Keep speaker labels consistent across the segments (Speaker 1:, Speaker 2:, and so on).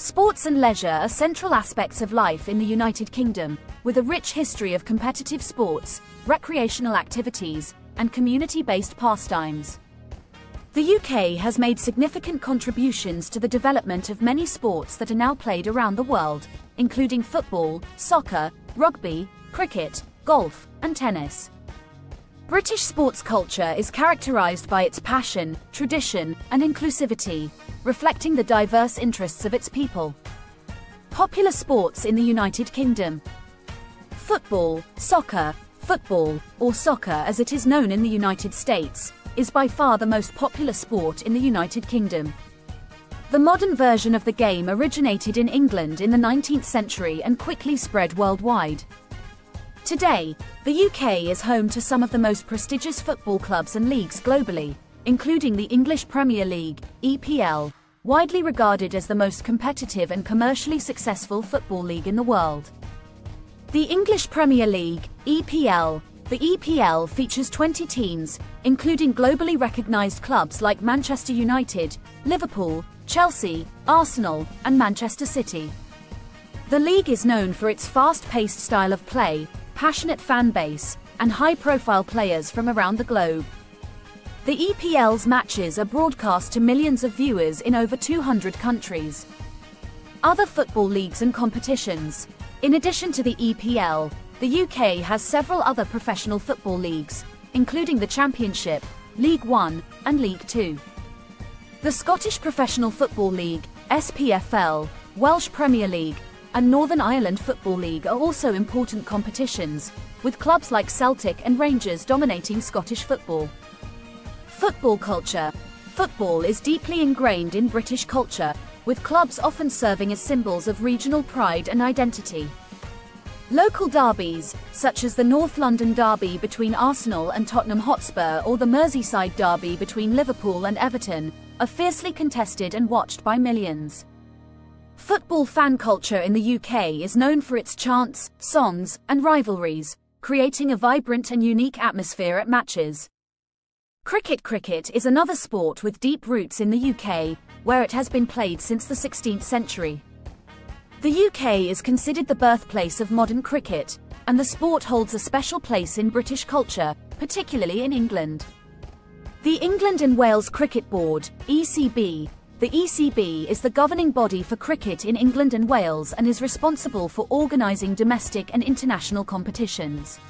Speaker 1: Sports and leisure are central aspects of life in the United Kingdom, with a rich history of competitive sports, recreational activities, and community-based pastimes. The UK has made significant contributions to the development of many sports that are now played around the world, including football, soccer, rugby, cricket, golf, and tennis. British sports culture is characterised by its passion, tradition, and inclusivity, reflecting the diverse interests of its people. Popular sports in the United Kingdom. Football, soccer, football, or soccer as it is known in the United States, is by far the most popular sport in the United Kingdom. The modern version of the game originated in England in the 19th century and quickly spread worldwide. Today, the UK is home to some of the most prestigious football clubs and leagues globally, including the English Premier League, EPL, widely regarded as the most competitive and commercially successful football league in the world. The English Premier League, EPL, the EPL features 20 teams, including globally recognized clubs like Manchester United, Liverpool, Chelsea, Arsenal, and Manchester City. The league is known for its fast-paced style of play, passionate fan base, and high-profile players from around the globe. The EPL's matches are broadcast to millions of viewers in over 200 countries. Other football leagues and competitions. In addition to the EPL, the UK has several other professional football leagues, including the Championship, League One, and League Two. The Scottish Professional Football League, SPFL, Welsh Premier League, and Northern Ireland Football League are also important competitions, with clubs like Celtic and Rangers dominating Scottish football. Football culture. Football is deeply ingrained in British culture, with clubs often serving as symbols of regional pride and identity. Local derbies, such as the North London derby between Arsenal and Tottenham Hotspur or the Merseyside derby between Liverpool and Everton, are fiercely contested and watched by millions. Football fan culture in the UK is known for its chants, songs, and rivalries, creating a vibrant and unique atmosphere at matches. Cricket Cricket is another sport with deep roots in the UK, where it has been played since the 16th century. The UK is considered the birthplace of modern cricket, and the sport holds a special place in British culture, particularly in England. The England and Wales Cricket Board, ECB, the ECB is the governing body for cricket in England and Wales and is responsible for organising domestic and international competitions.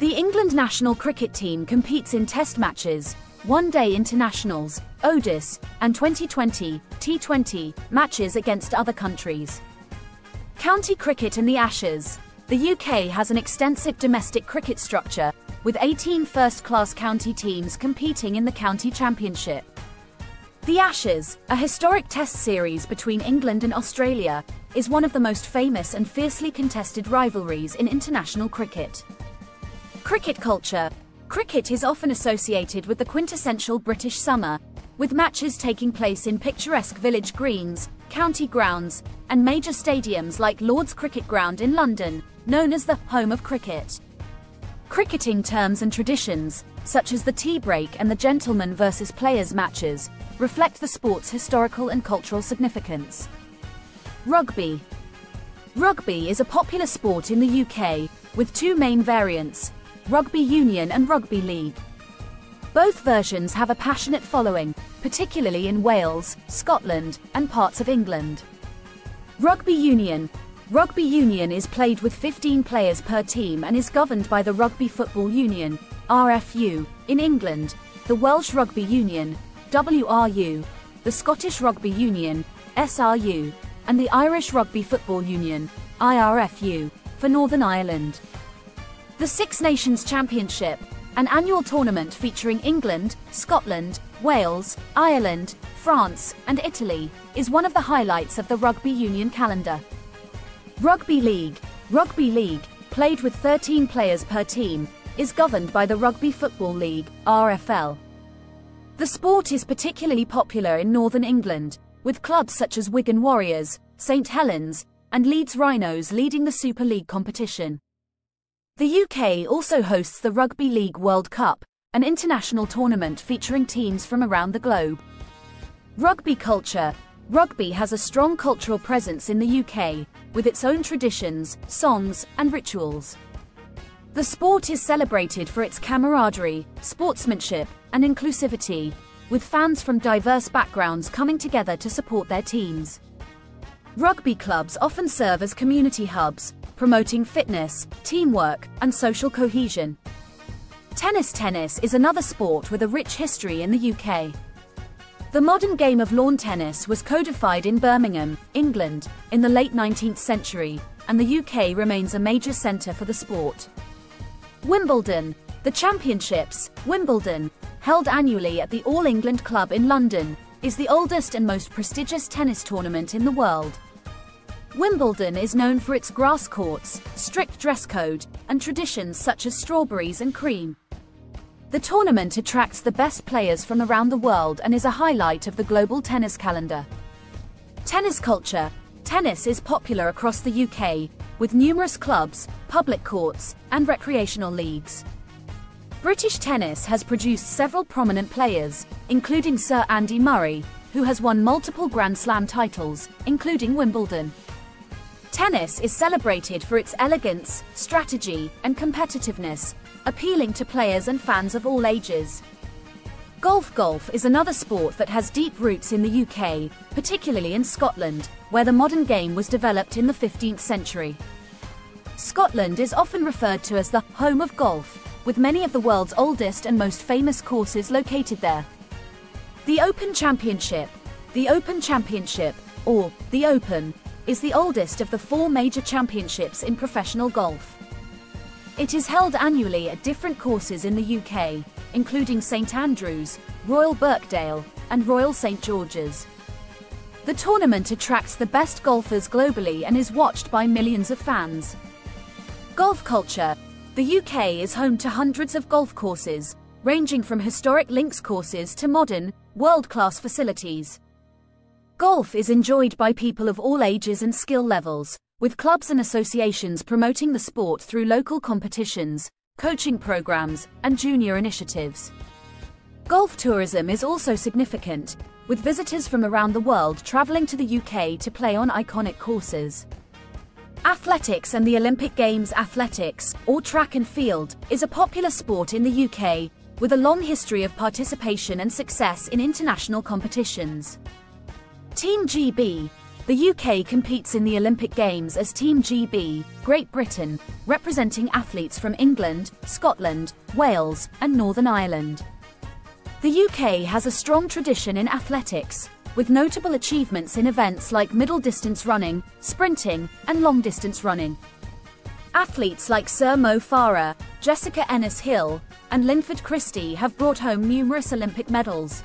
Speaker 1: The England national cricket team competes in test matches, one-day internationals, ODIs, and 2020 T20 matches against other countries. County cricket and the Ashes. The UK has an extensive domestic cricket structure, with 18 first-class county teams competing in the county championship. The Ashes, a historic test series between England and Australia, is one of the most famous and fiercely contested rivalries in international cricket. Cricket culture. Cricket is often associated with the quintessential British summer, with matches taking place in picturesque village greens, county grounds, and major stadiums like Lord's Cricket Ground in London, known as the home of cricket. Cricketing terms and traditions, such as the tea break and the gentleman versus players matches, reflect the sport's historical and cultural significance. Rugby. Rugby is a popular sport in the UK, with two main variants, rugby union and rugby league. Both versions have a passionate following, particularly in Wales, Scotland, and parts of England. Rugby union. Rugby union is played with 15 players per team and is governed by the Rugby Football Union, RFU, in England, the Welsh Rugby Union, WRU, the Scottish Rugby Union, SRU, and the Irish Rugby Football Union, IRFU, for Northern Ireland. The Six Nations Championship, an annual tournament featuring England, Scotland, Wales, Ireland, France, and Italy, is one of the highlights of the rugby union calendar. Rugby League. Rugby League, played with 13 players per team, is governed by the Rugby Football League, RFL. The sport is particularly popular in northern England, with clubs such as Wigan Warriors, St Helens, and Leeds Rhinos leading the Super League competition. The UK also hosts the Rugby League World Cup, an international tournament featuring teams from around the globe. Rugby culture. Rugby has a strong cultural presence in the UK, with its own traditions, songs, and rituals. The sport is celebrated for its camaraderie, sportsmanship, and inclusivity, with fans from diverse backgrounds coming together to support their teams. Rugby clubs often serve as community hubs, promoting fitness, teamwork, and social cohesion. Tennis Tennis is another sport with a rich history in the UK. The modern game of lawn tennis was codified in Birmingham, England, in the late 19th century, and the UK remains a major centre for the sport. Wimbledon, the championships, Wimbledon, held annually at the All England Club in London, is the oldest and most prestigious tennis tournament in the world. Wimbledon is known for its grass courts, strict dress code, and traditions such as strawberries and cream. The tournament attracts the best players from around the world and is a highlight of the global tennis calendar. Tennis culture. Tennis is popular across the UK, with numerous clubs, public courts, and recreational leagues. British tennis has produced several prominent players, including Sir Andy Murray, who has won multiple Grand Slam titles, including Wimbledon. Tennis is celebrated for its elegance, strategy, and competitiveness, appealing to players and fans of all ages. Golf Golf is another sport that has deep roots in the UK, particularly in Scotland, where the modern game was developed in the 15th century. Scotland is often referred to as the home of golf, with many of the world's oldest and most famous courses located there. The Open Championship. The Open Championship, or the Open, is the oldest of the four major championships in professional golf. It is held annually at different courses in the UK, including St Andrews, Royal Birkdale, and Royal St George's. The tournament attracts the best golfers globally and is watched by millions of fans. Golf culture. The UK is home to hundreds of golf courses, ranging from historic links courses to modern, world-class facilities. Golf is enjoyed by people of all ages and skill levels, with clubs and associations promoting the sport through local competitions, coaching programs, and junior initiatives. Golf tourism is also significant, with visitors from around the world travelling to the UK to play on iconic courses. Athletics and the Olympic Games Athletics, or track and field, is a popular sport in the UK, with a long history of participation and success in international competitions. Team GB, the UK competes in the Olympic Games as Team GB, Great Britain, representing athletes from England, Scotland, Wales, and Northern Ireland. The UK has a strong tradition in athletics, with notable achievements in events like middle distance running, sprinting, and long distance running. Athletes like Sir Mo Farah, Jessica Ennis Hill, and Linford Christie have brought home numerous Olympic medals.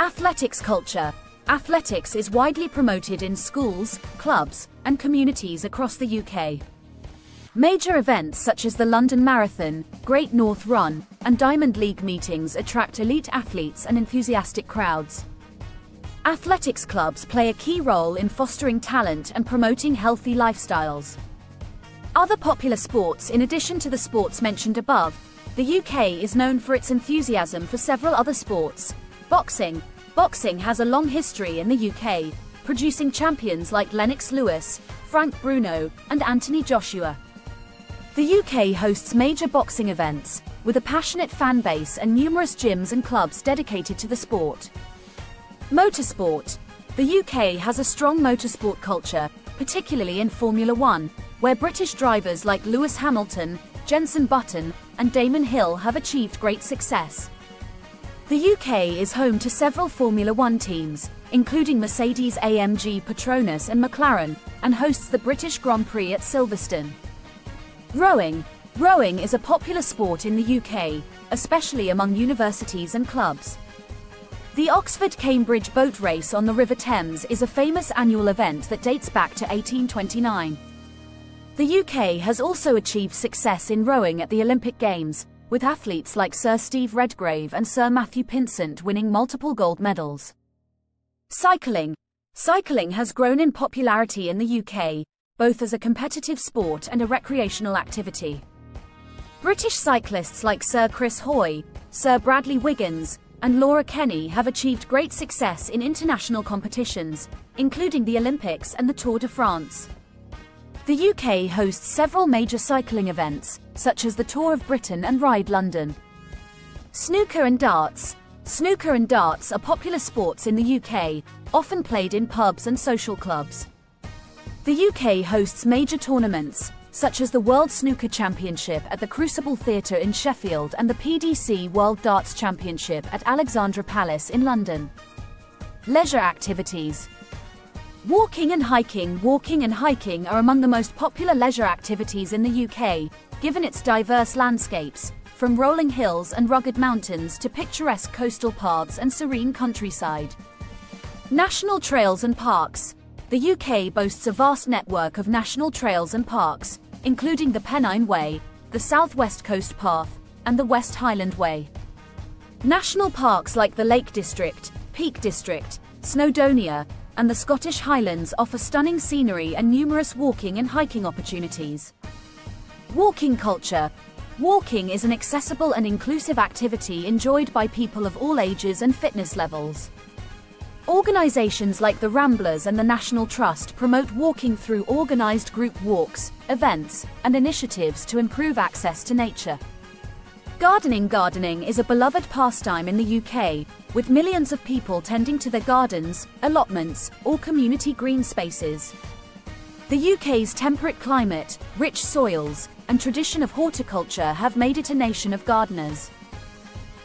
Speaker 1: Athletics culture Athletics is widely promoted in schools, clubs, and communities across the UK. Major events such as the London Marathon, Great North Run, and Diamond League meetings attract elite athletes and enthusiastic crowds. Athletics clubs play a key role in fostering talent and promoting healthy lifestyles. Other popular sports in addition to the sports mentioned above, the UK is known for its enthusiasm for several other sports. Boxing, Boxing has a long history in the UK, producing champions like Lennox Lewis, Frank Bruno, and Anthony Joshua. The UK hosts major boxing events, with a passionate fan base and numerous gyms and clubs dedicated to the sport. Motorsport. The UK has a strong motorsport culture, particularly in Formula One, where British drivers like Lewis Hamilton, Jenson Button, and Damon Hill have achieved great success. The UK is home to several Formula One teams, including Mercedes AMG Petronas and McLaren, and hosts the British Grand Prix at Silverstone. Rowing. Rowing is a popular sport in the UK, especially among universities and clubs. The Oxford-Cambridge boat race on the River Thames is a famous annual event that dates back to 1829. The UK has also achieved success in rowing at the Olympic Games, with athletes like Sir Steve Redgrave and Sir Matthew Pinsent winning multiple gold medals. Cycling. Cycling has grown in popularity in the UK, both as a competitive sport and a recreational activity. British cyclists like Sir Chris Hoy, Sir Bradley Wiggins, and Laura Kenny have achieved great success in international competitions, including the Olympics and the Tour de France. The UK hosts several major cycling events, such as the Tour of Britain and Ride London. Snooker and darts. Snooker and darts are popular sports in the UK, often played in pubs and social clubs. The UK hosts major tournaments, such as the World Snooker Championship at the Crucible Theatre in Sheffield and the PDC World Darts Championship at Alexandra Palace in London. Leisure activities. Walking and hiking Walking and hiking are among the most popular leisure activities in the UK, given its diverse landscapes, from rolling hills and rugged mountains to picturesque coastal paths and serene countryside. National trails and parks. The UK boasts a vast network of national trails and parks, including the Pennine Way, the South West Coast Path, and the West Highland Way. National parks like the Lake District, Peak District, Snowdonia, and the Scottish Highlands offer stunning scenery and numerous walking and hiking opportunities. Walking culture. Walking is an accessible and inclusive activity enjoyed by people of all ages and fitness levels. Organizations like the Ramblers and the National Trust promote walking through organized group walks, events, and initiatives to improve access to nature. Gardening Gardening is a beloved pastime in the UK, with millions of people tending to their gardens, allotments, or community green spaces. The UK's temperate climate, rich soils, and tradition of horticulture have made it a nation of gardeners.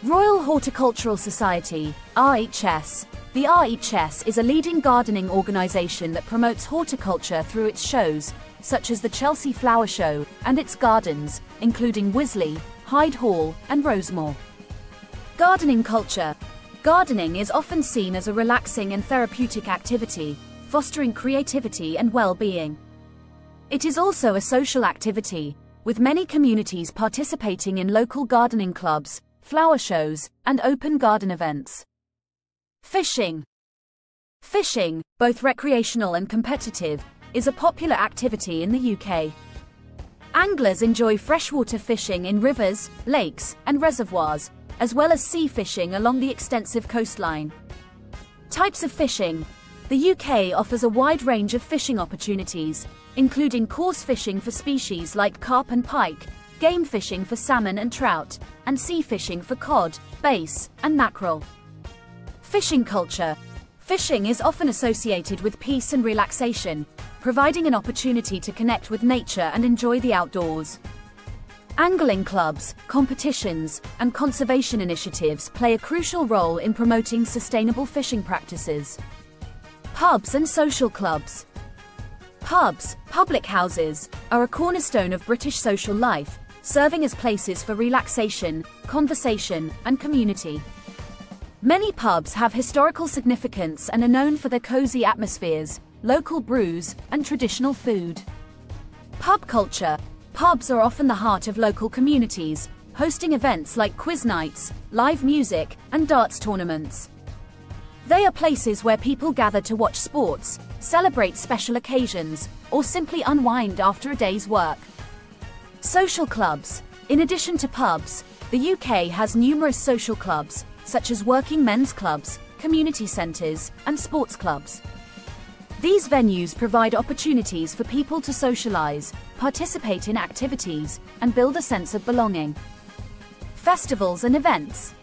Speaker 1: Royal Horticultural Society, RHS, the RHS is a leading gardening organisation that promotes horticulture through its shows, such as the Chelsea Flower Show, and its gardens, including Wisley, Hyde Hall, and Rosemoor. Gardening culture. Gardening is often seen as a relaxing and therapeutic activity, fostering creativity and well-being. It is also a social activity, with many communities participating in local gardening clubs, flower shows, and open garden events. Fishing. Fishing, both recreational and competitive, is a popular activity in the UK. Anglers enjoy freshwater fishing in rivers, lakes, and reservoirs, as well as sea fishing along the extensive coastline. Types of fishing. The UK offers a wide range of fishing opportunities, including coarse fishing for species like carp and pike, game fishing for salmon and trout, and sea fishing for cod, bass, and mackerel. Fishing culture. Fishing is often associated with peace and relaxation, providing an opportunity to connect with nature and enjoy the outdoors. Angling clubs, competitions, and conservation initiatives play a crucial role in promoting sustainable fishing practices. Pubs and social clubs. Pubs, public houses, are a cornerstone of British social life, serving as places for relaxation, conversation, and community. Many pubs have historical significance and are known for their cozy atmospheres, local brews, and traditional food. Pub culture. Pubs are often the heart of local communities, hosting events like quiz nights, live music, and darts tournaments. They are places where people gather to watch sports, celebrate special occasions, or simply unwind after a day's work. Social clubs. In addition to pubs, the UK has numerous social clubs, such as working men's clubs, community centres, and sports clubs. These venues provide opportunities for people to socialise, participate in activities, and build a sense of belonging. Festivals and events.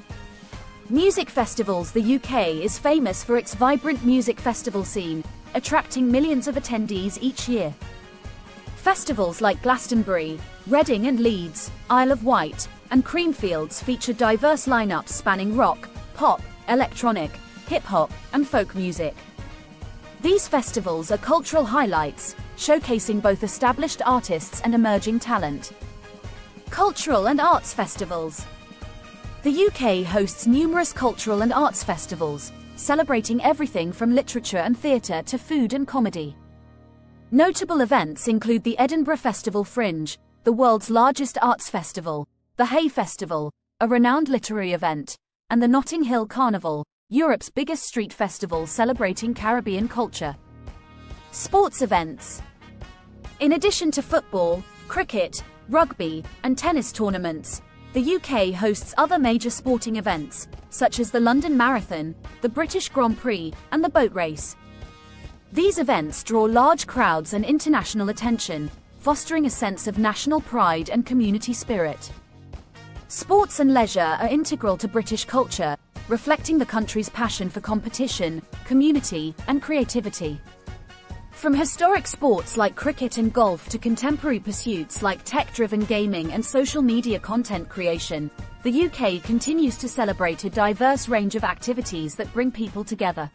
Speaker 1: Music Festivals The UK is famous for its vibrant music festival scene, attracting millions of attendees each year. Festivals like Glastonbury, Reading and Leeds, Isle of Wight, and Creamfields feature diverse lineups spanning rock, pop, electronic, hip hop, and folk music. These festivals are cultural highlights, showcasing both established artists and emerging talent. Cultural and Arts Festivals The UK hosts numerous cultural and arts festivals, celebrating everything from literature and theatre to food and comedy. Notable events include the Edinburgh Festival Fringe, the world's largest arts festival, the Hay Festival, a renowned literary event, and the Notting Hill Carnival, Europe's biggest street festival celebrating Caribbean culture. Sports events. In addition to football, cricket, rugby, and tennis tournaments, The UK hosts other major sporting events, such as the London Marathon, the British Grand Prix, and the boat race. These events draw large crowds and international attention, fostering a sense of national pride and community spirit. Sports and leisure are integral to British culture, reflecting the country's passion for competition, community, and creativity. From historic sports like cricket and golf to contemporary pursuits like tech-driven gaming and social media content creation, the UK continues to celebrate a diverse range of activities that bring people together.